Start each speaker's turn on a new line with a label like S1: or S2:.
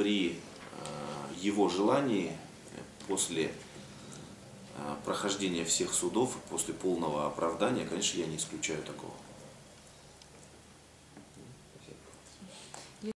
S1: при э, его желании, после э, прохождения всех судов, после полного оправдания, конечно, я не исключаю такого.